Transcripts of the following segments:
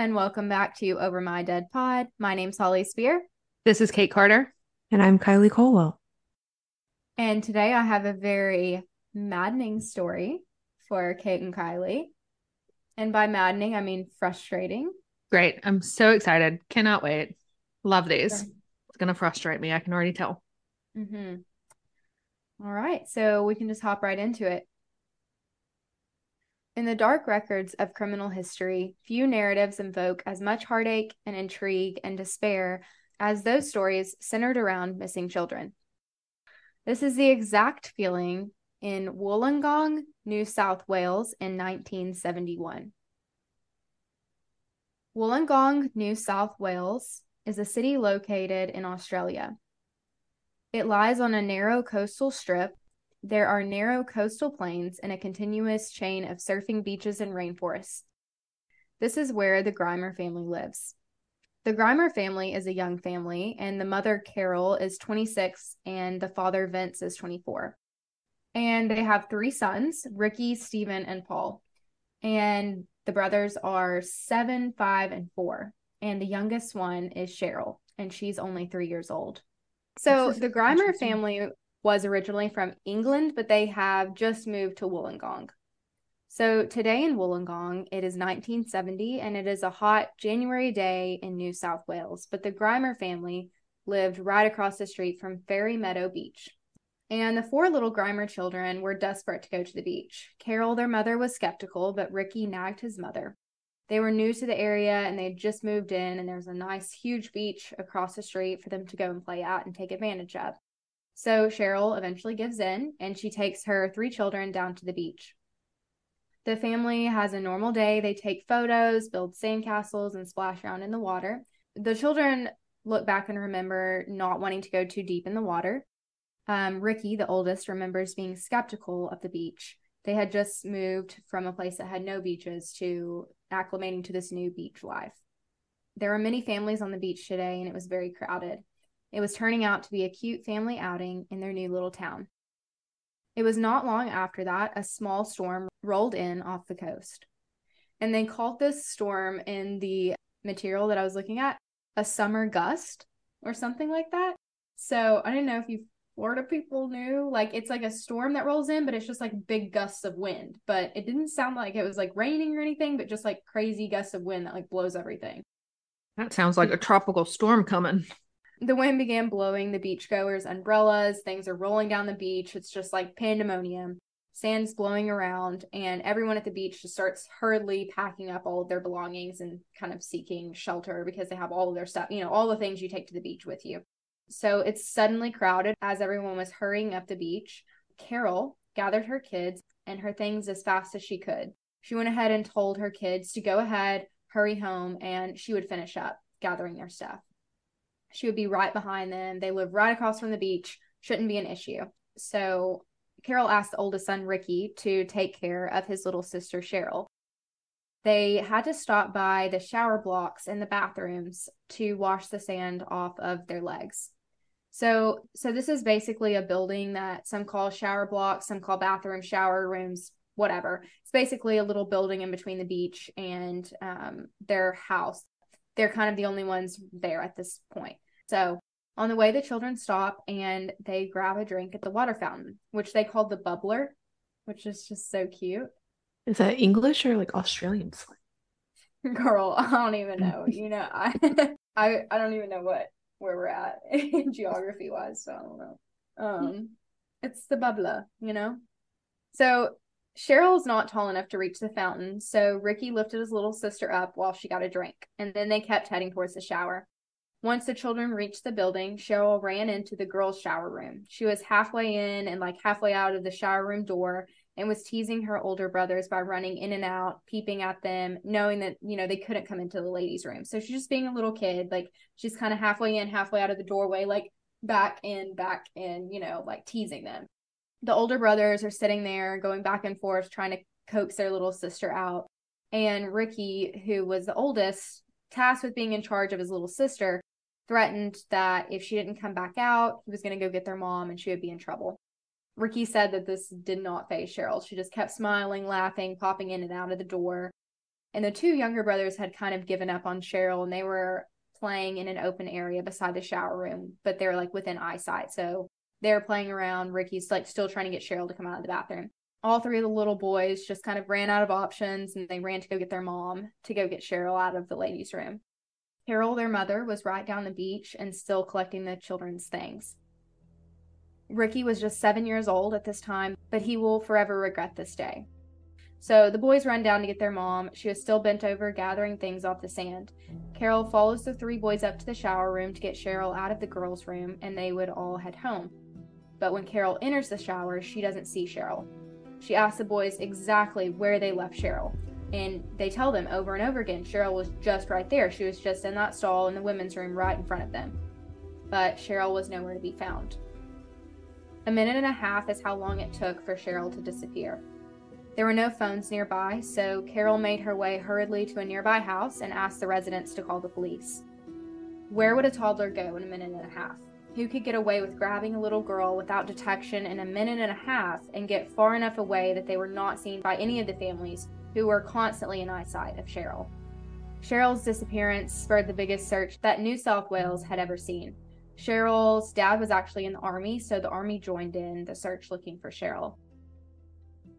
Hello, and welcome back to Over My Dead Pod. My name's Holly Spear, This is Kate Carter. And I'm Kylie Colwell. and today I have a very maddening story for Kate and Kylie. And by maddening, I mean frustrating. Great. I'm so excited. Cannot wait. Love these. Sure. It's going to frustrate me. I can already tell. Mm-hmm. All right, so we can just hop right into it. In the dark records of criminal history, few narratives invoke as much heartache and intrigue and despair as those stories centered around missing children. This is the exact feeling in Wollongong, New South Wales in 1971. Wollongong, New South Wales is a city located in Australia. It lies on a narrow coastal strip. There are narrow coastal plains and a continuous chain of surfing beaches and rainforests. This is where the Grimmer family lives. The Grimmer family is a young family, and the mother, Carol, is 26, and the father, Vince, is 24. And they have three sons Ricky, Stephen, and Paul. And the brothers are seven, five, and four. And the youngest one is Cheryl, and she's only three years old. So the Grimmer family was originally from England, but they have just moved to Wollongong. So today in Wollongong, it is 1970 and it is a hot January day in New South Wales. But the Grimmer family lived right across the street from Fairy Meadow Beach. And the four little Grimmer children were desperate to go to the beach. Carol, their mother, was skeptical, but Ricky nagged his mother. They were new to the area and they had just moved in, and there was a nice, huge beach across the street for them to go and play at and take advantage of. So Cheryl eventually gives in and she takes her three children down to the beach. The family has a normal day. They take photos, build sandcastles, and splash around in the water. The children look back and remember not wanting to go too deep in the water. Um, Ricky, the oldest, remembers being skeptical of the beach. They had just moved from a place that had no beaches to acclimating to this new beach life. There were many families on the beach today, and it was very crowded. It was turning out to be a cute family outing in their new little town. It was not long after that a small storm rolled in off the coast. And they called this storm in the material that I was looking at a summer gust or something like that. So I don't know if you Florida people knew. Like it's like a storm that rolls in, but it's just like big gusts of wind. But it didn't sound like it was like raining or anything, but just like crazy gusts of wind that like blows everything. That sounds like a tropical storm coming. The wind began blowing the beachgoers' umbrellas. Things are rolling down the beach. It's just like pandemonium. Sand's blowing around, and everyone at the beach just starts hurriedly packing up all of their belongings and kind of seeking shelter because they have all of their stuff, you know, all the things you take to the beach with you. So it's suddenly crowded as everyone was hurrying up the beach. Carol gathered her kids and her things as fast as she could. She went ahead and told her kids to go ahead, hurry home, and she would finish up gathering their stuff. She would be right behind them. They live right across from the beach, shouldn't be an issue. So Carol asked the oldest son, Ricky, to take care of his little sister, Cheryl. They had to stop by the shower blocks and the bathrooms to wash the sand off of their legs. So, so this is basically a building that some call shower blocks, some call bathroom, shower rooms, whatever. It's basically a little building in between the beach and um, their house. They're kind of the only ones there at this point. So, on the way, the children stop and they grab a drink at the water fountain, which they called the bubbler, which is just so cute. Is that English or like Australian slang? Girl, I don't even know. You know, I I I don't even know what where we're at geography wise, so I don't know. Um it's the bubbler, you know? So Cheryl's not tall enough to reach the fountain, so Ricky lifted his little sister up while she got a drink, and then they kept heading towards the shower. Once the children reached the building, Cheryl ran into the girls' shower room. She was halfway in and like halfway out of the shower room door and was teasing her older brothers by running in and out, peeping at them, knowing that, you know, they couldn't come into the ladies' room. So she's just being a little kid. Like she's kind of halfway in, halfway out of the doorway, like back in, back in, you know, like teasing them. The older brothers are sitting there going back and forth, trying to coax their little sister out. And Ricky, who was the oldest, tasked with being in charge of his little sister, threatened that if she didn't come back out, he was going to go get their mom and she would be in trouble. Ricky said that this did not phase Cheryl. She just kept smiling, laughing, popping in and out of the door. And the two younger brothers had kind of given up on Cheryl and they were playing in an open area beside the shower room, but they were like within eyesight. So they're playing around. Ricky's like still trying to get Cheryl to come out of the bathroom. All three of the little boys just kind of ran out of options and they ran to go get their mom to go get Cheryl out of the ladies' room. Carol, their mother, was right down the beach and still collecting the children's things. Ricky was just seven years old at this time, but he will forever regret this day. So the boys run down to get their mom. She was still bent over gathering things off the sand. Carol follows the three boys up to the shower room to get Cheryl out of the girls' room, and they would all head home. But when Carol enters the shower, she doesn't see Cheryl. She asks the boys exactly where they left Cheryl, and they tell them over and over again Cheryl was just right there. She was just in that stall in the women's room right in front of them. But Cheryl was nowhere to be found. A minute and a half is how long it took for Cheryl to disappear. There were no phones nearby, so Carol made her way hurriedly to a nearby house and asked the residents to call the police. Where would a toddler go in a minute and a half? Who could get away with grabbing a little girl without detection in a minute and a half and get far enough away that they were not seen by any of the families who were constantly in eyesight of Cheryl? Cheryl's disappearance spurred the biggest search that New South Wales had ever seen. Cheryl's dad was actually in the army, so the army joined in the search looking for Cheryl.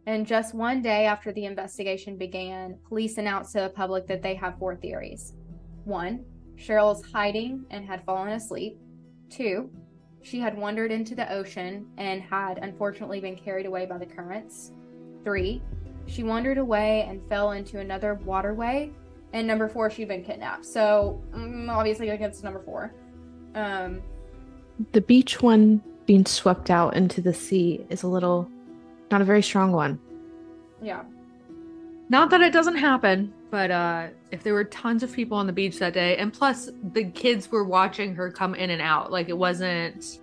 And just one day after the investigation began, police announced to the public that they have four theories. One, Cheryl's hiding and had fallen asleep. Two, she had wandered into the ocean and had unfortunately been carried away by the currents. Three, she wandered away and fell into another waterway. And number four, she'd been kidnapped. So mm, obviously, against number four. Um, The beach one being swept out into the sea is a little, not a very strong one. yeah. Not that it doesn't happen, but uh if there were tons of people on the beach that day, and plus the kids were watching her come in and out, like it wasn't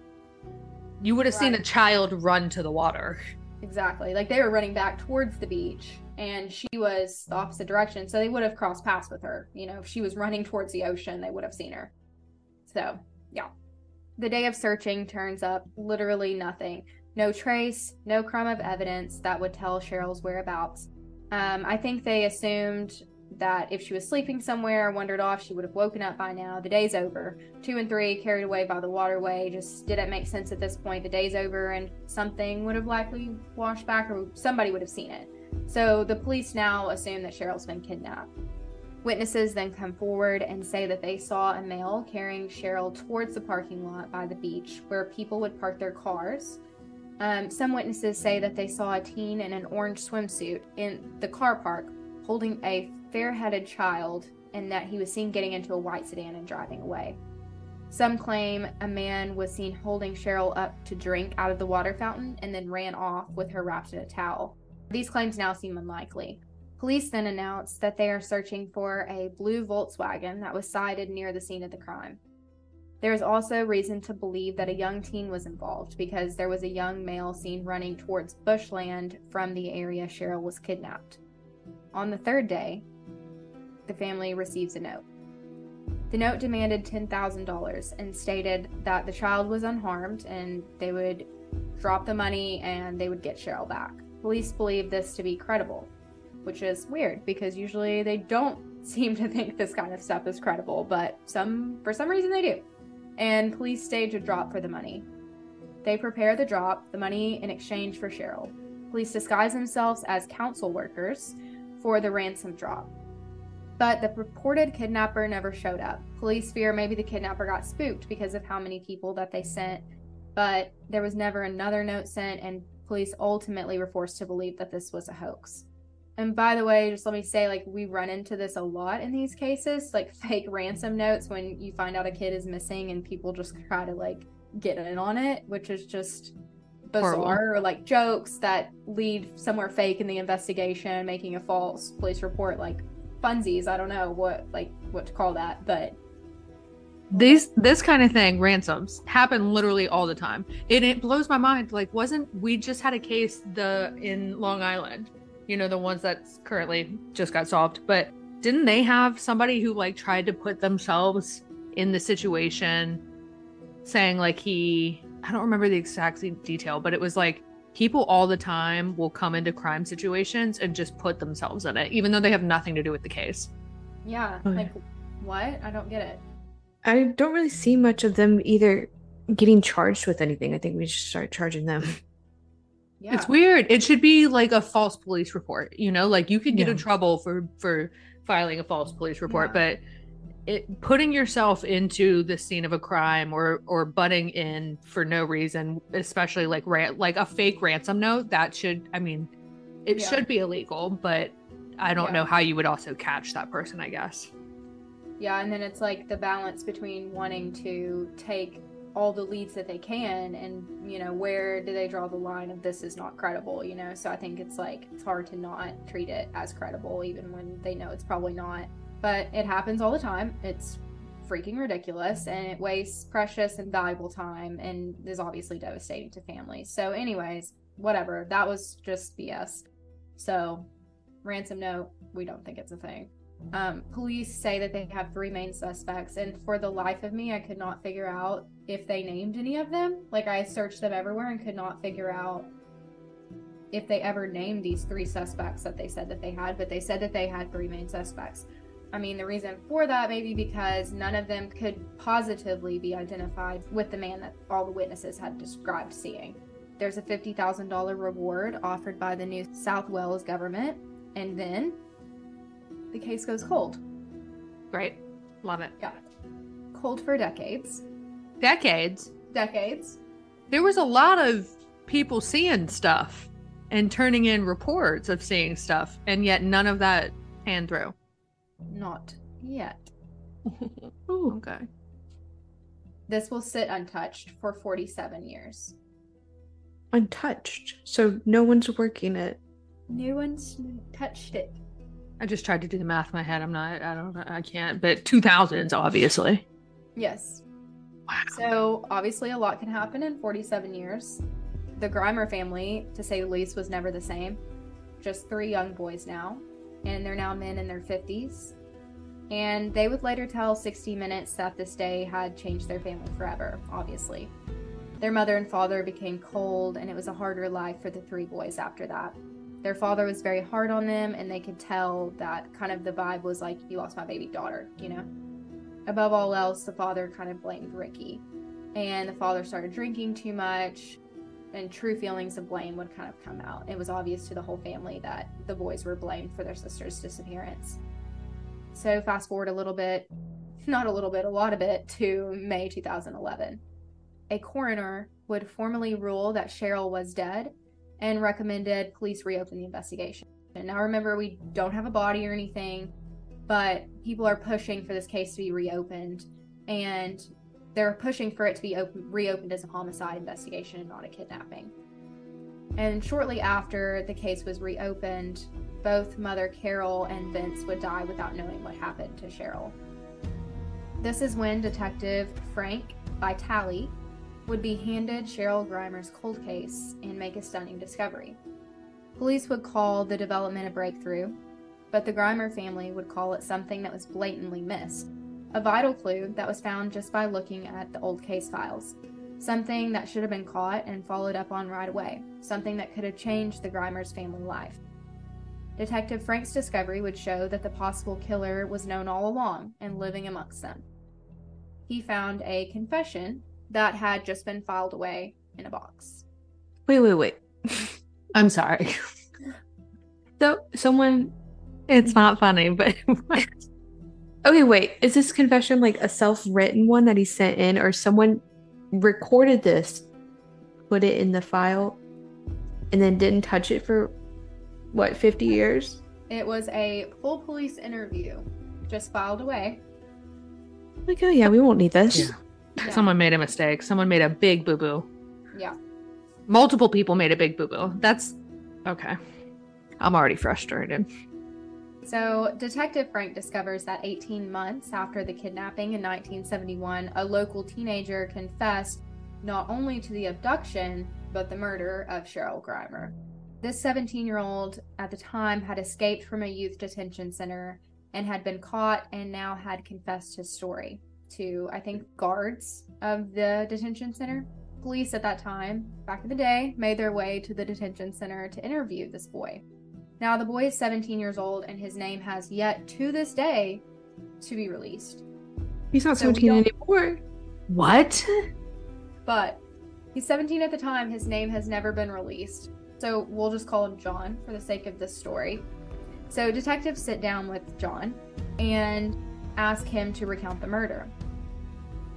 you would have seen a child run to the water. Exactly. Like they were running back towards the beach and she was the opposite direction. So they would have crossed paths with her. You know, if she was running towards the ocean, they would have seen her. So, yeah. The day of searching turns up literally nothing. No trace, no crumb of evidence that would tell Cheryl's whereabouts. Um, I think they assumed that if she was sleeping somewhere, wandered off, she would have woken up by now. The day's over. Two and three carried away by the waterway just didn't make sense at this point. The day's over, and something would have likely washed back, or somebody would have seen it. So the police now assume that Cheryl's been kidnapped. Witnesses then come forward and say that they saw a male carrying Cheryl towards the parking lot by the beach where people would park their cars. Um, some witnesses say that they saw a teen in an orange swimsuit in the car park holding a fair headed child and that he was seen getting into a white sedan and driving away. Some claim a man was seen holding Cheryl up to drink out of the water fountain and then ran off with her wrapped in a towel. These claims now seem unlikely. Police then announced that they are searching for a blue Volkswagen that was sighted near the scene of the crime. There is also reason to believe that a young teen was involved because there was a young male seen running towards bushland from the area Cheryl was kidnapped. On the third day, the family receives a note. The note demanded $10,000 and stated that the child was unharmed and they would drop the money and they would get Cheryl back. Police believe this to be credible, which is weird because usually they don't seem to think this kind of stuff is credible, but some for some reason they do. And police stage a drop for the money. They prepare the drop, the money in exchange for Cheryl. Police disguise themselves as council workers for the ransom drop. But the purported kidnapper never showed up. Police fear maybe the kidnapper got spooked because of how many people that they sent, but there was never another note sent, and police ultimately were forced to believe that this was a hoax. And by the way, just let me say, like, we run into this a lot in these cases, like fake ransom notes when you find out a kid is missing and people just try to, like, get in on it, which is just bizarre, Horrible. or like jokes that lead somewhere fake in the investigation, making a false police report, like funsies. I don't know what, like, what to call that, but These this kind of thing, ransoms, happen literally all the time. And it blows my mind. Like, wasn't we just had a case the in Long Island, you know, the ones that's currently just got solved, but didn't they have somebody who like tried to put themselves in the situation saying like he I don't remember the exact detail, but it was like people all the time will come into crime situations and just put themselves in it, even though they have nothing to do with the case. Yeah. Oh, okay. Like, what? I don't get it. I don't really see much of them either getting charged with anything. I think we should start charging them. Yeah. It's weird. It should be like a false police report, you know? Like you could get in trouble for for filing a false police report, Yeah. but it putting yourself into the scene of a crime or or butting in for no reason, especially like ra- like a fake ransom note, that should I mean, it Yeah. should be illegal, but I don't Yeah. know how you would also catch that person, I guess. Yeah, and then it's like the balance between wanting to take all the leads that they can and, you know, where do they draw the line of this is not credible, you know? So I think it's like it's hard to not treat it as credible even when they know it's probably not. But it happens all the time. It's freaking ridiculous and it wastes precious and valuable time and is obviously devastating to families. So anyways, whatever. That was just BS. So ransom note, we don't think it's a thing. Um, police say that they have three main suspects, and for the life of me, I could not figure out if they named any of them. Like, I searched them everywhere and could not figure out if they ever named these three suspects that they said that they had, but they said that they had three main suspects. I mean, the reason for that maybe because none of them could positively be identified with the man that all the witnesses had described seeing. There's a $50,000 reward offered by the New South Wales government, and then the case goes cold. Great. Love it. Yeah. Cold for decades. Decades. Decades. There was a lot of people seeing stuff and turning in reports of seeing stuff, and yet none of that panned through. Not yet. Ooh. Okay. This will sit untouched for 47 years. Untouched. So no one's working it. No one's touched it. I just tried to do the math in my head. I'm not, I don't, I can't, but 2000s, obviously. Yes. Wow. So, obviously, a lot can happen in 47 years. The Grimmer family, to say the least, was never the same. Just three young boys now, and they're now men in their 50s. And they would later tell 60 Minutes that this day had changed their family forever, obviously. Their mother and father became cold, and it was a harder life for the three boys after that. Their father was very hard on them, and they could tell that kind of the vibe was like, You lost my baby daughter, you know? Above all else, the father kind of blamed Ricky. And the father started drinking too much, and true feelings of blame would kind of come out. It was obvious to the whole family that the boys were blamed for their sister's disappearance. So, fast forward a little bit, not a little bit, a lot of it, to May 2011. A coroner would formally rule that Cheryl was dead and recommended police reopen the investigation. And now remember, we don't have a body or anything but people are pushing for this case to be reopened and they're pushing for it to be open, reopened as a homicide investigation and not a kidnapping. And shortly after the case was reopened, both Mother Carol and Vince would die without knowing what happened to Cheryl. This is when Detective Frank Vitale would be handed Cheryl Grimmer's cold case and make a stunning discovery. Police would call the development a breakthrough, but the Grimmer family would call it something that was blatantly missed. A vital clue that was found just by looking at the old case files. Something that should have been caught and followed up on right away. Something that could have changed the Grimmer's family life. Detective Frank's discovery would show that the possible killer was known all along and living amongst them. He found a confession that had just been filed away in a box. Wait, wait, wait. I'm sorry. So someone It's not funny, but Okay, wait. Is this confession like a self-written one that he sent in or someone recorded this, put it in the file, and then didn't touch it for what, 50 years? It was a full police interview, just filed away. Like, oh yeah, we won't need this. Yeah. Yeah. someone made a mistake. Someone made a big boo boo. Yeah. Multiple people made a big boo boo. That's okay. I'm already frustrated. So, Detective Frank discovers that 18 months after the kidnapping in 1971, a local teenager confessed not only to the abduction, but the murder of Cheryl Grimmer. This 17 year old at the time had escaped from a youth detention center and had been caught and now had confessed his story to, I think, guards of the detention center. police at that time, back in the day, made their way to the detention center to interview this boy. Now, the boy is 17 years old, and his name has yet to this day to be released. He's not So 17 anymore. What? But he's 17 at the time, his name has never been released. So we'll just call him John for the sake of this story. So detectives sit down with John and ask him to recount the murder.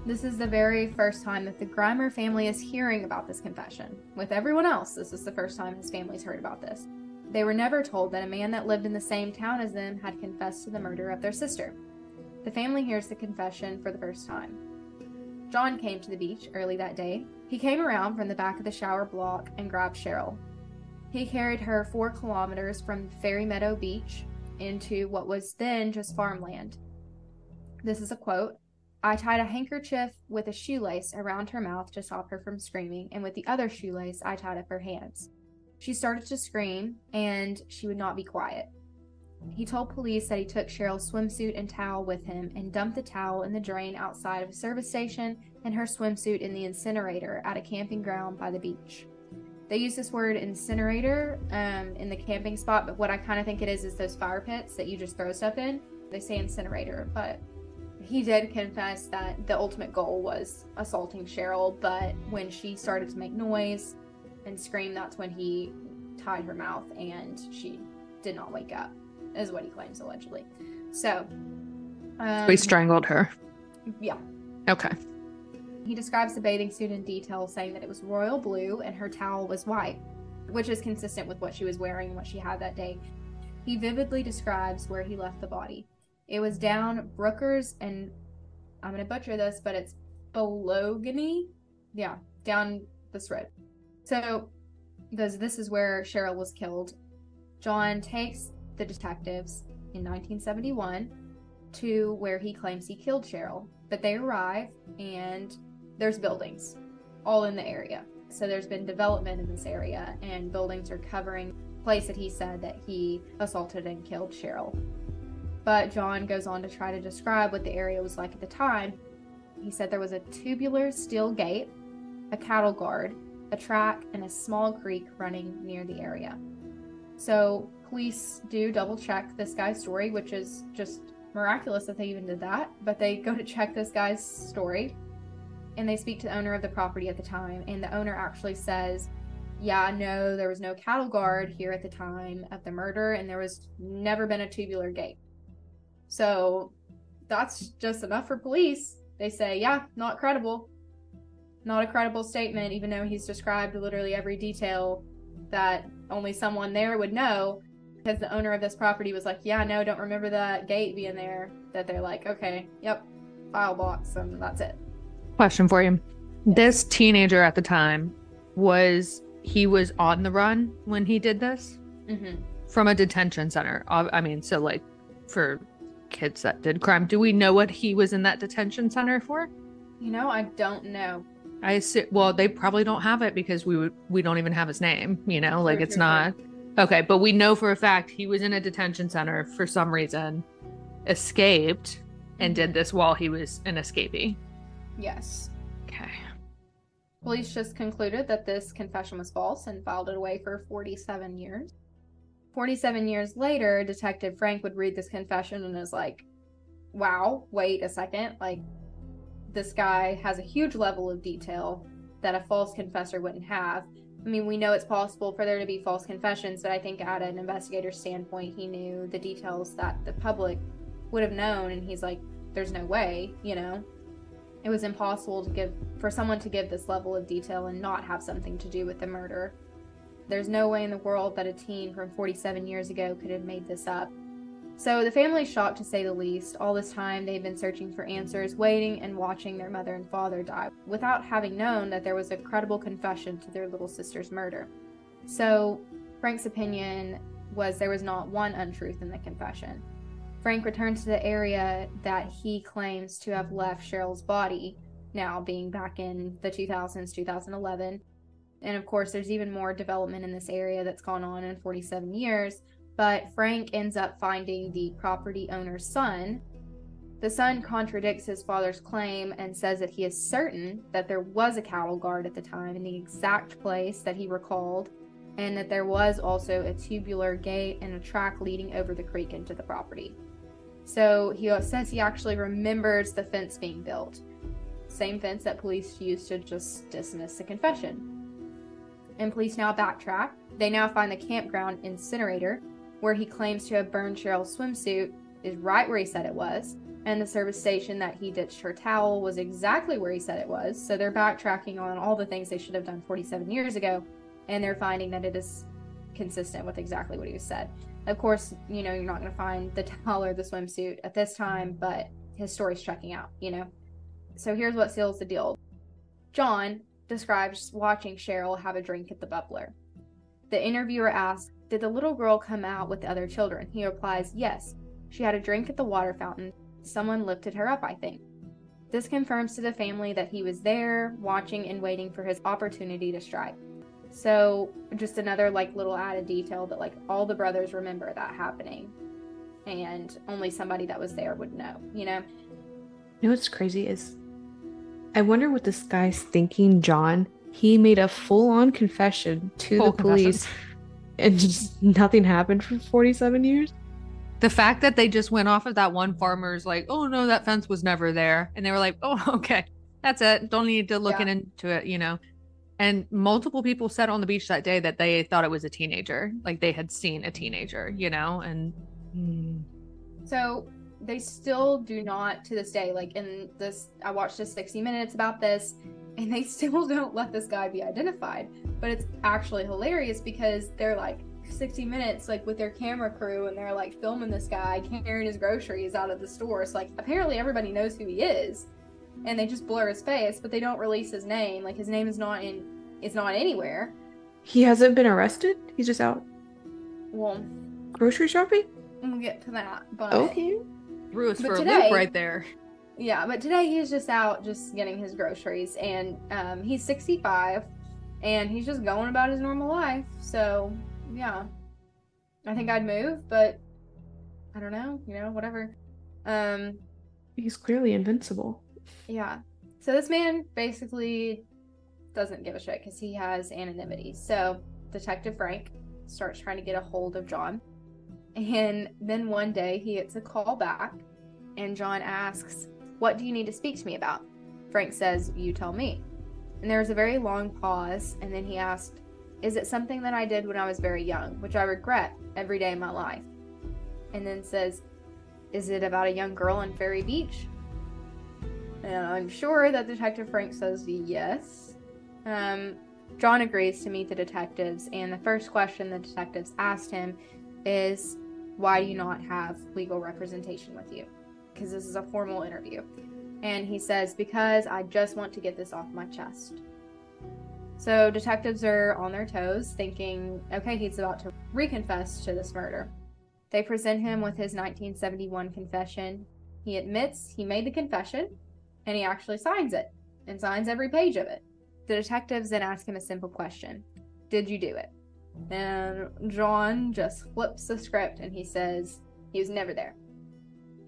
This is the very first time that the Grimmer family is hearing about this confession. With everyone else, this is the first time his family's heard about this. They were never told that a man that lived in the same town as them had confessed to the murder of their sister. The family hears the confession for the first time. John came to the beach early that day. He came around from the back of the shower block and grabbed Cheryl. He carried her four kilometers from Fairy Meadow Beach into what was then just farmland. This is a quote I tied a handkerchief with a shoelace around her mouth to stop her from screaming, and with the other shoelace, I tied up her hands. She started to scream, and she would not be quiet. He told police that he took Cheryl's swimsuit and towel with him and dumped the towel in the drain outside of a service station and her swimsuit in the incinerator at a camping ground by the beach. They use this word incinerator um, in the camping spot, but what I kind of think it is is those fire pits that you just throw stuff in. They say incinerator, but he did confess that the ultimate goal was assaulting Cheryl, but when she started to make noise and scream, that's when he tied her mouth and she did not wake up, is what he claims allegedly. So, um, we strangled her. yeah, Okay. he describes the bathing suit in detail, saying that it was royal blue and her towel was white, which is consistent with what she was wearing and what she had that day. He vividly describes where he left the body. It was down Brookers and I'm going to butcher this, but it's Bologany. Yeah, down this road. So, because this is where Cheryl was killed, John mm-hmm. takes the detectives in 1971 to where he claims he killed Cheryl. But they arrive and there's buildings all in the area. So there's been development in this area, and buildings are covering the place that he said that he assaulted and killed Cheryl. But John goes on to try to describe what the area was like at the time. He said there was a tubular steel gate, a cattle guard, a track, and a small creek running near the area. So police do double check this guy's story, which is just miraculous that they even did that. But they go to check this guy's story and they speak to the owner of the property at the time. And the owner actually says, Yeah, no, there was no cattle guard here at the time of the murder, and there was never been a tubular gate. So that's just enough for police. They say, Yeah, not credible. Not a credible statement, even though he's described literally every detail that only someone there would know because the owner of this property was like, "Yeah, no, don't remember that gate being there." That they're like, "Okay, yep, file box, and that's it." Question for you. This teenager at the time was he was on the run when he did this Mm-hmm. from a detention center. I I mean, so like for kids that did crime, do we know what he was in that detention center for? You know, I don't know. I assume, well, they probably don't have it because we would we don't even have his name. You know, like True, it's true, not okay. But we know for a fact he was in a detention center for some reason, escaped, and did this while he was an escapee. Yes. Okay. Police just concluded that this confession was false and filed it away for 47 years. 47 years later, Detective Frank would read this confession and is like, wow, wait a second. Like, this guy has a huge level of detail that a false confessor wouldn't have. I mean, we know it's possible for there to be false confessions, but I think at an investigator's standpoint, he knew the details that the public would have known, and he's like, there's no way, you know? It was impossible to give for someone to give this level of detail and not have something to do with the murder. There's no way in the world that a teen from 47 years ago could have made this up. So the family's shocked to say the least. All this time they've been searching for answers, waiting and watching their mother and father die without having known that there was a credible confession to their little sister's murder. So Frank's opinion was there was not one untruth in the confession. Frank returned to the area that he claims to have left Cheryl's body, now being back in the 2000s, 2011. And of course, there's even more development in this area that's gone on in 47 years. But Frank ends up finding the property owner's son The son contradicts his father's claim and says that he is certain that there was a cattle guard at the time in the exact place that he recalled, and that there was also a tubular gate and a track leading over the creek into the property. So he uh, says he actually remembers the fence being built. Same fence that police used to just dismiss the confession. And police now backtrack. They now find the campground incinerator, where he claims to have burned Cheryl's swimsuit, is right where he said it was and the service station that he ditched her towel was exactly where he said it was. So they're backtracking on all the things they should have done 47 years ago, and they're finding that it is consistent with exactly what he said. Of course, you know, you're not going to find the towel or the swimsuit at this time, but his story's checking out, you know. So here's what seals the deal John describes watching Cheryl have a drink at the bubbler. The interviewer asks, Did the little girl come out with the other children? He replies, Yes. She had a drink at the water fountain Someone lifted her up, I think. This confirms to the family that he was there, watching and waiting for his opportunity to strike. So, just another like little added detail that like all the brothers remember that happening, and only somebody that was there would know. You know. You know what's crazy is, I wonder what this guy's thinking. John, he made a full-on confession to full the police, and just nothing happened for forty-seven years the fact that they just went off of that one farmer's like, oh no, that fence was never there. And they were like, oh, okay, that's it. Don't need to look yeah. into it, you know. And multiple people said on the beach that day that they thought it was a teenager, like they had seen a teenager, you know, and mm. so they still do not to this day, like in this I watched a 60 minutes about this, and they still don't let this guy be identified. But it's actually hilarious because they're like, 60 minutes like with their camera crew and they're like filming this guy carrying his groceries out of the store. So like apparently everybody knows who he is and they just blur his face, but they don't release his name. Like his name is not in is not anywhere. He hasn't been arrested? He's just out well grocery shopping? We'll get to that. But okay. Threw us for today, a loop right there. Yeah, but today he's just out just getting his groceries and um, he's 65 and he's just going about his normal life. So yeah. I think I'd move, but I don't know, you know, whatever. Um he's clearly invincible. Yeah. So this man basically doesn't give a shit cuz he has anonymity. So Detective Frank starts trying to get a hold of John. And then one day he gets a call back and John asks, "What do you need to speak to me about?" Frank says, "You tell me." And there was a very long pause and then he asked, is it something that I did when I was very young, which I regret every day of my life? And then says, Is it about a young girl in Fairy Beach? And I'm sure that Detective Frank says yes. Um, John agrees to meet the detectives, and the first question the detectives asked him is, Why do you not have legal representation with you? Because this is a formal interview. And he says, Because I just want to get this off my chest. So detectives are on their toes, thinking, okay, he's about to reconfess to this murder. They present him with his 1971 confession. He admits he made the confession, and he actually signs it and signs every page of it. The detectives then ask him a simple question Did you do it? And John just flips the script and he says he was never there.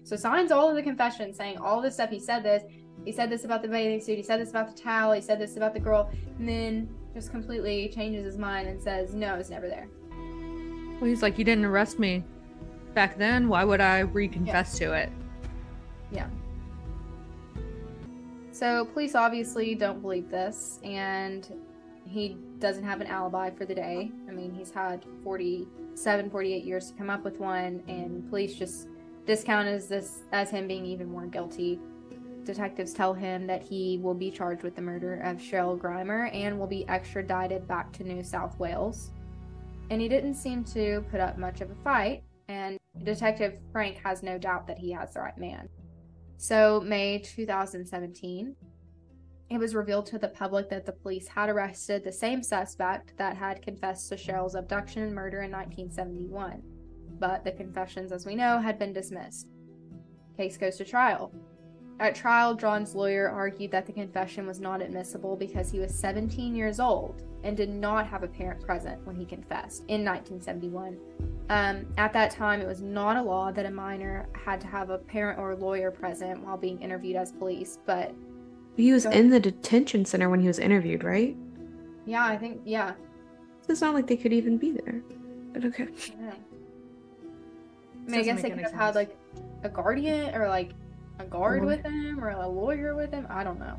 So signs all of the confession saying all the stuff he said this, he said this about the bathing suit, he said this about the towel, he said this about the girl, and then just completely changes his mind and says, No, it's never there. Well, he's like, You didn't arrest me back then. Why would I reconfess yeah. to it? Yeah. So, police obviously don't believe this, and he doesn't have an alibi for the day. I mean, he's had 47, 48 years to come up with one, and police just discount as this as him being even more guilty detectives tell him that he will be charged with the murder of Cheryl Grimmer and will be extradited back to New South Wales. And he didn't seem to put up much of a fight, and Detective Frank has no doubt that he has the right man. So, May 2017, it was revealed to the public that the police had arrested the same suspect that had confessed to Cheryl's abduction and murder in 1971. But the confessions, as we know, had been dismissed. Case goes to trial. At trial, John's lawyer argued that the confession was not admissible because he was 17 years old and did not have a parent present when he confessed in 1971. Um, at that time, it was not a law that a minor had to have a parent or lawyer present while being interviewed as police. But He was Go- in the detention center when he was interviewed, right? yeah, I think yeah. So it's not like they could even be there. But okay. I, know. I mean, I Doesn't guess they could have had like a guardian or like a guard Mhm. with him or a lawyer with him. I don't know.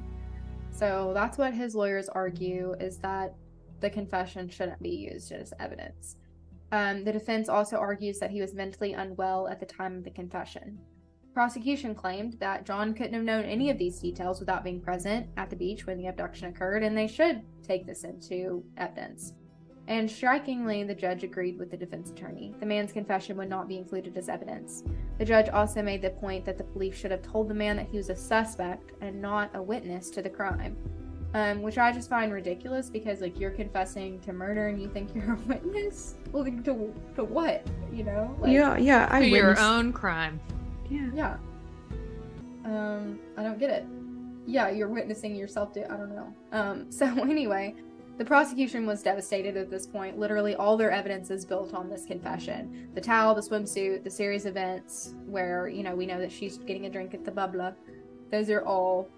So that's what his lawyers argue is that the confession shouldn't be used as evidence. Um, the defense also argues that he was mentally unwell at the time of the confession. Prosecution claimed that John couldn't have known any of these details without being present at the beach when the abduction occurred, and they should take this into evidence. And strikingly, the judge agreed with the defense attorney. The man's confession would not be included as evidence. The judge also made the point that the police should have told the man that he was a suspect and not a witness to the crime. Um, which I just find ridiculous because, like, you're confessing to murder and you think you're a witness? Well, to, to what? You know? Like, yeah, yeah. I To your own crime. Yeah. Yeah. Um, I don't get it. Yeah, you're witnessing yourself do I don't know. Um, so anyway, the prosecution was devastated at this point. Literally all their evidence is built on this confession. The towel, the swimsuit, the series of events where, you know, we know that she's getting a drink at the bubbler. Those are all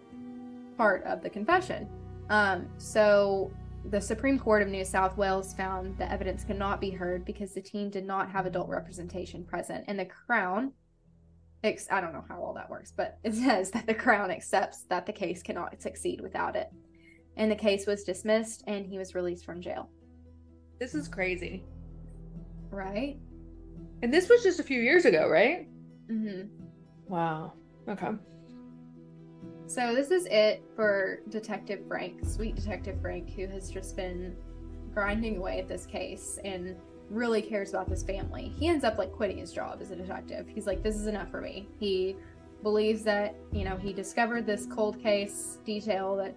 part of the confession. Um, so the Supreme Court of New South Wales found the evidence could not be heard because the team did not have adult representation present. And the Crown ex- I don't know how all that works, but it says that the Crown accepts that the case cannot succeed without it. And the case was dismissed and he was released from jail. This is crazy. Right? And this was just a few years ago, right? Mm-hmm. Wow. Okay. So this is it for Detective Frank, sweet Detective Frank, who has just been grinding away at this case and really cares about this family. He ends up like quitting his job as a detective. He's like, this is enough for me. He believes that, you know, he discovered this cold case detail that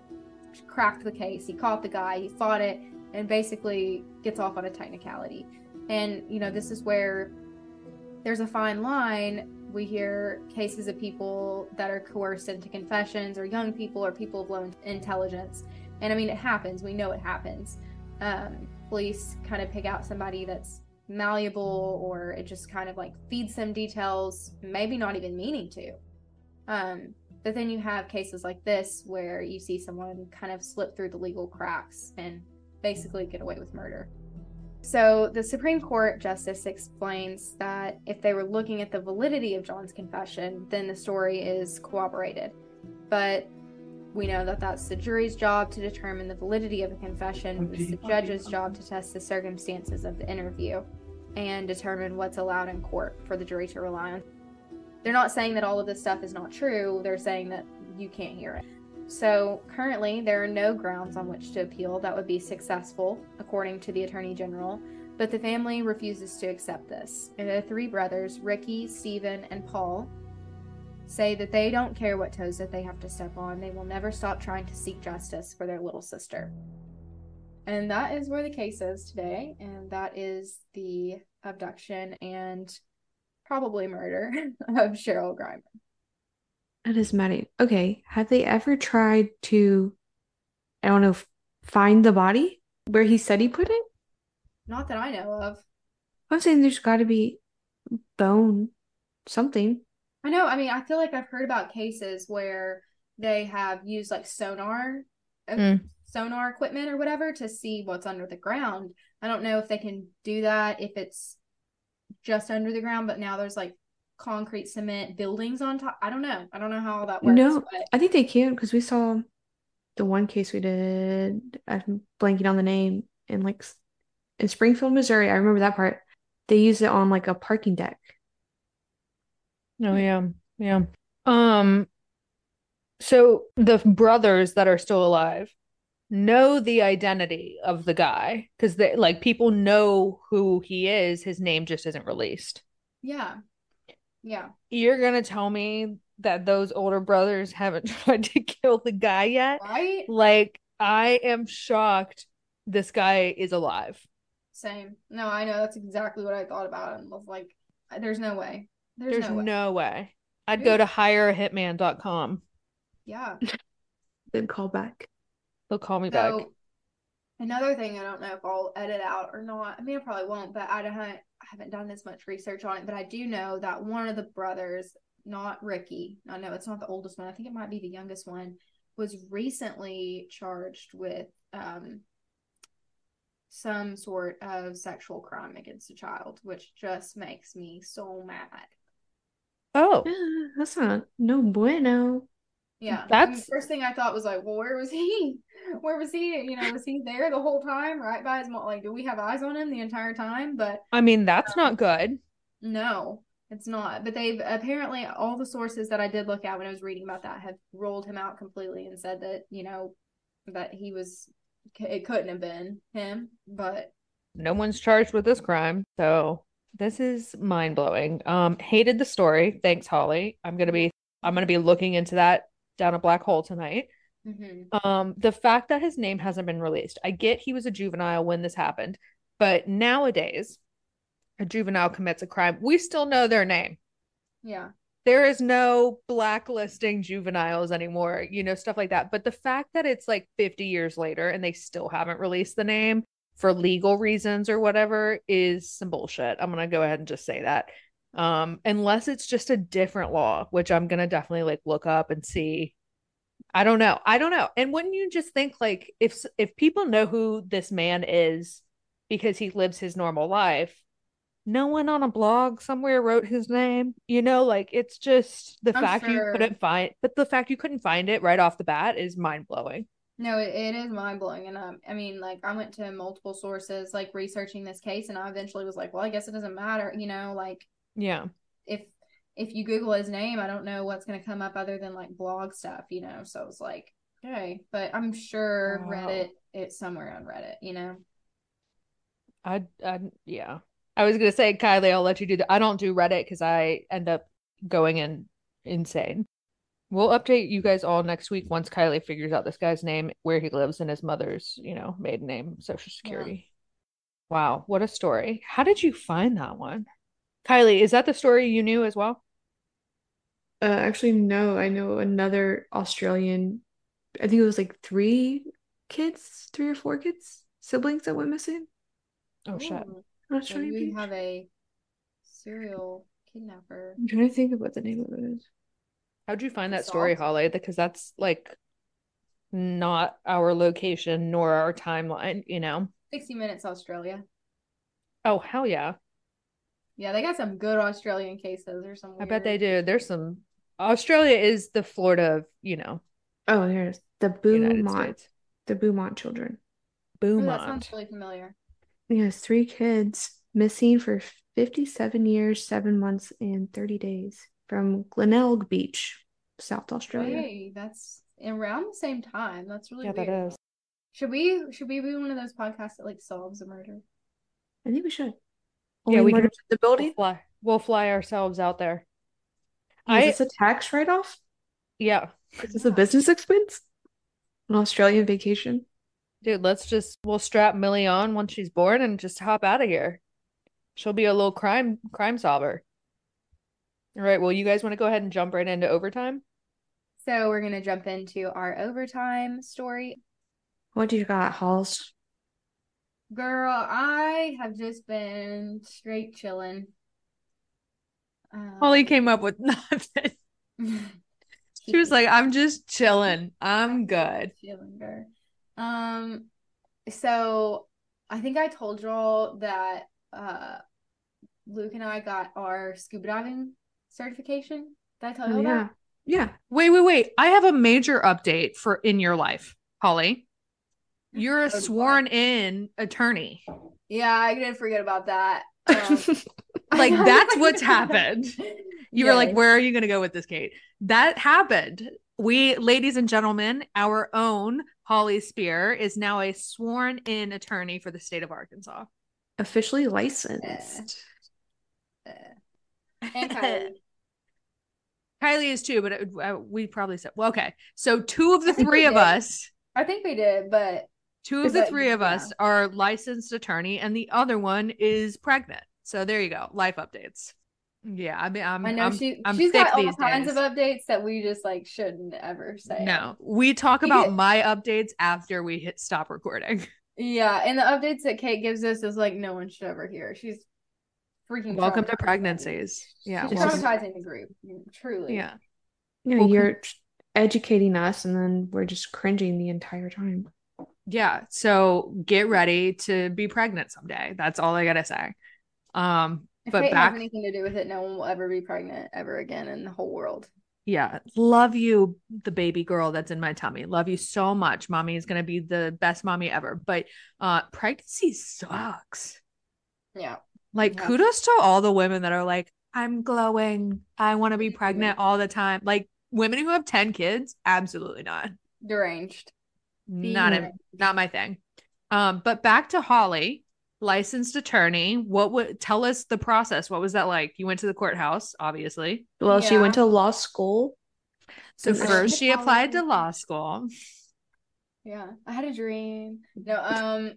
cracked the case. He caught the guy, he fought it, and basically gets off on a technicality. And, you know, this is where there's a fine line we hear cases of people that are coerced into confessions or young people or people of low intelligence and i mean it happens we know it happens um, police kind of pick out somebody that's malleable or it just kind of like feeds them details maybe not even meaning to um, but then you have cases like this where you see someone kind of slip through the legal cracks and basically get away with murder so the Supreme Court justice explains that if they were looking at the validity of John's confession, then the story is corroborated. But we know that that's the jury's job to determine the validity of a confession. It's the judge's job to test the circumstances of the interview and determine what's allowed in court for the jury to rely on. They're not saying that all of this stuff is not true, they're saying that you can't hear it. So currently, there are no grounds on which to appeal that would be successful, according to the Attorney General, but the family refuses to accept this. And the three brothers, Ricky, Stephen, and Paul, say that they don't care what toes that they have to step on. They will never stop trying to seek justice for their little sister. And that is where the case is today, and that is the abduction and probably murder of Cheryl Grimmer. That is Maddie. Okay. Have they ever tried to, I don't know, find the body where he said he put it? Not that I know of. I'm saying there's got to be bone, something. I know. I mean, I feel like I've heard about cases where they have used like sonar, Mm. sonar equipment or whatever to see what's under the ground. I don't know if they can do that if it's just under the ground, but now there's like concrete cement buildings on top. I don't know. I don't know how all that works. No, but I think they can because we saw the one case we did. I'm blanking on the name in like in Springfield, Missouri. I remember that part. They used it on like a parking deck. Oh yeah, yeah. Um, so the brothers that are still alive know the identity of the guy because they like people know who he is. His name just isn't released. yeah, yeah. You're gonna tell me that those older brothers haven't tried to kill the guy yet? Right? Like, I am shocked this guy is alive. Same. No, I know. That's exactly what I thought about and was like, there's no way. There's, There's no way. no way. I'd go to hireahitman.com. Yeah. Then call back. They'll call me back. Another thing, I don't know if I'll edit out or not. I mean, I probably won't, but I haven't I haven't done as much research on it. But I do know that one of the brothers, not Ricky, I know it's not the oldest one. I think it might be the youngest one, was recently charged with um some sort of sexual crime against a child, which just makes me so mad. Oh, that's not no bueno. Yeah, That's- I mean, first thing I thought was like, well, where was he? Where was he? You know, was he there the whole time, right by his mom? Like, do we have eyes on him the entire time? But I mean, that's not um, good. no, it's not. But they've apparently all the sources that I did look at when I was reading about that have rolled him out completely and said that you know that he was it couldn't have been him, but No one's charged with this crime. So this is mind blowing. Um, hated the story. Thanks, Holly. I'm gonna be I'm gonna be looking into that down a black hole tonight. mhm. Um, the fact that his name hasn't been released. I get he was a juvenile when this happened, but nowadays a juvenile commits a crime. We still know their name. yeah, There is no blacklisting juveniles anymore, you know, stuff like that. But the fact that it's like 50 years later and they still haven't released the name for legal reasons or whatever is some bullshit. I'm going to go ahead and just say that. Um, unless it's just a different law, which I'm going to definitely like look up and see. I don't know. I don't know. And wouldn't you just think like if if people know who this man is because he lives his normal life, no one on a blog somewhere wrote his name. You know, like it's just the I'm fact you couldn't find, but the fact you couldn't find it right off the bat is mind blowing. No, it, it is mind blowing. And um, I mean, like, I went to multiple sources, like, researching this case, and I eventually was like, well, I guess it doesn't matter. You know, like, Yeah. if if you Google his name, I don't know what's going to come up other than like blog stuff, you know? So it's like, okay. But I'm sure Wow. Reddit, it's somewhere on Reddit, you know? I, I, yeah. I was gonna say, Kylie, I'll let you do that. I don't do Reddit because I end up going in insane. We'll update you guys all next week once Kylie figures out this guy's name, where he lives, and his mother's, you know, maiden name, social security. Wow, what a story! How did you find that one, Kylie? Is that the story you knew as well? Uh, actually, no, I know another Australian. I think it was like three kids, three or four kids, siblings that went missing. Oh shit! Ooh, An so Australian you page. have a serial kidnapper. I'm trying to think of what the name of it is. How'd you find that story, Holly? Because that's like not our location nor our timeline, you know? 60 Minutes Australia. Oh hell yeah! Yeah, they got some good Australian cases or some I bet they do. There's some. Australia is the Florida of, you know, Oh, there it is. The United Beaumont, the Beaumont children. Oh, that sounds really familiar. Yes, three kids missing for 57 years, seven months, and 30 days from Glenelg Beach, South Australia. Hey, that's around the same time. That's really Yeah, weird. that is. Should we should we be one of those podcasts that like solves a murder? I think we should. Yeah, Only we can- murders in the We'll building. fly. We'll fly ourselves out there. Is I this a tax write-off? yeah, Is this a business expense? An Australian vacation? dude. Let's just we'll strap Millie on once she's born and just hop out of here. She'll be a little crime crime solver. All right. Well, you guys want to go ahead and jump right into overtime? So we're gonna jump into our overtime story. What do you got, Halls? Girl, I have just been straight chilling. Holly Um, came up with nothing. She was like, "I'm just chilling. I'm good." Feeling good. Um, so I think I told y'all that uh Luke and I got our scuba diving certification. Did I tell Oh, you yeah. that? Yeah. Wait, wait, wait. I have a major update for in your life, Holly. You're a Oh, sworn in attorney. Yeah, I didn't forget about that. Um, Like that's what's happened. You were like, where are you going to go with this, Kate? That happened. We, ladies and gentlemen, our own Holly Spear is now a sworn in attorney for the state of Arkansas. Officially licensed. Uh, and Kylie. Is too, but it, uh, we probably said, well, okay. So two of the three of did. us, I think we did, but two of the three of yeah. us are licensed attorney, and the other one is pregnant. So there you go. Life updates. Yeah, I mean, I'm, I know I'm, she I'm she's got all kinds days. of updates that we just like shouldn't ever say. No, we talk about my updates after we hit stop recording. Yeah, and the updates that Kate gives us is like no one should ever hear. She's freaking Welcome to pregnancies. Yeah. She's traumatizing the group. Truly. Yeah. you know, well, you're t- educating us, and then we're just cringing the entire time. Yeah. So get ready to be pregnant someday. That's all I gotta say. Um, If but Kate back has anything to do with it, no one will ever be pregnant ever again in the whole world. Yeah. Love you, the baby girl that's in my tummy. Love you so much. Mommy is going to be the best mommy ever. But uh pregnancy sucks. Yeah. Like Yeah. kudos to all the women that are like, I'm glowing. I want to be pregnant all the time. Like women who have 10 kids, absolutely not. Deranged. Not Deranged. in, not my thing. Um, but back to Holly, licensed attorney. What would tell us the process? What was that like? You went to the courthouse, obviously. Well, she went to law school. So first she applied to law school. Yeah. I had a dream. No, um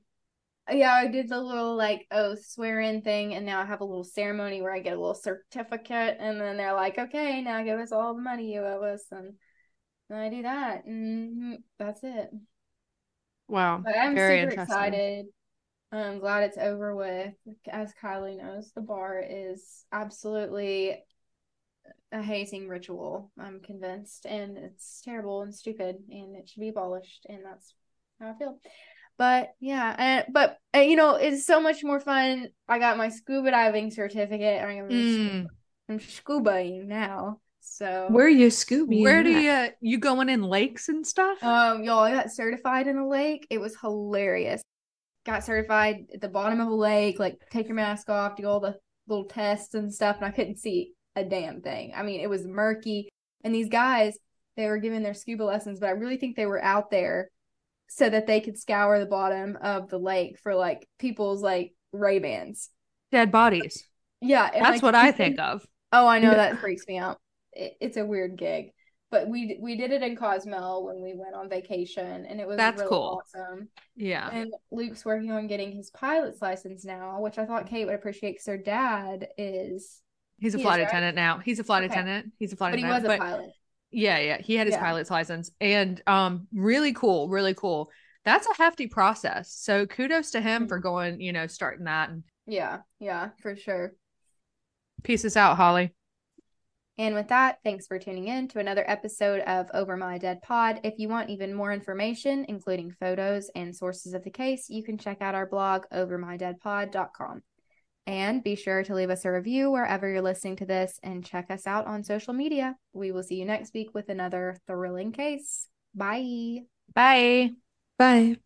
yeah, I did the little like oath swear in thing, and now I have a little ceremony where I get a little certificate, and then they're like, okay, now give us all the money you owe us, and I do that, and that's it. Wow. But I'm Very super excited. I'm glad it's over with. As Kylie knows, the bar is absolutely a hazing ritual. I'm convinced, and it's terrible and stupid, and it should be abolished. And that's how I feel. But yeah, and but uh, you know, it's so much more fun. I got my scuba diving certificate. I'm, Mm. I'm scubaing now. So Where are you Scooby? Where do you you going in lakes and stuff? Um, y'all, I got certified in a lake. It was hilarious. Got certified at the bottom of a lake, like take your mask off, do all the little tests and stuff, and I couldn't see a damn thing. I mean, it was murky. And these guys, they were giving their scuba lessons, but I really think they were out there so that they could scour the bottom of the lake for like people's like Ray Bans. Dead bodies. Yeah, and, That's like, what I think of. Oh, I know Yeah. that freaks me out. It, it's a weird gig, but we we did it in Cozumel when we went on vacation, and it was That's really cool. awesome. Yeah. And Luke's working on getting his pilot's license now, which I thought Kate would appreciate because her dad is, He's a He is, flight right? attendant now. He's a flight Okay. attendant. He's a flight but he was a but pilot. Yeah, yeah. He had his Yeah. pilot's license. And um really cool, really cool. That's a hefty process. So kudos to him for going, you know, starting that and Yeah, yeah, for sure. peace us out, Holly. And with that, thanks for tuning in to another episode of Over My Dead Pod. If you want even more information, including photos and sources of the case, you can check out our blog, overmydeadpod.com. And be sure to leave us a review wherever you're listening to this and check us out on social media. We will see you next week with another thrilling case. Bye. Bye. Bye.